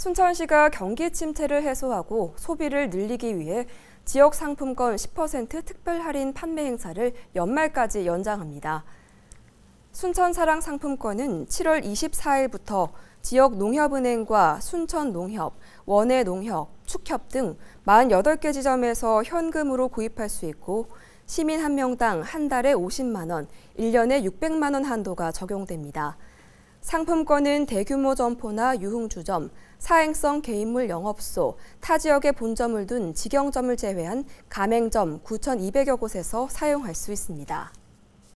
순천시가 경기 침체를 해소하고 소비를 늘리기 위해 지역 상품권 10% 특별 할인 판매 행사를 연말까지 연장합니다. 순천 사랑 상품권은 7월 24일부터 지역 농협은행과 순천농협, 원해농협, 축협 등 48개 지점에서 현금으로 구입할 수 있고 시민 한 명당 한 달에 50만 원, 1년에 600만 원 한도가 적용됩니다. 상품권은 대규모 점포나 유흥주점, 사행성 개인물 영업소, 타 지역에 본점을 둔 직영점을 제외한 가맹점 9,200여 곳에서 사용할 수 있습니다.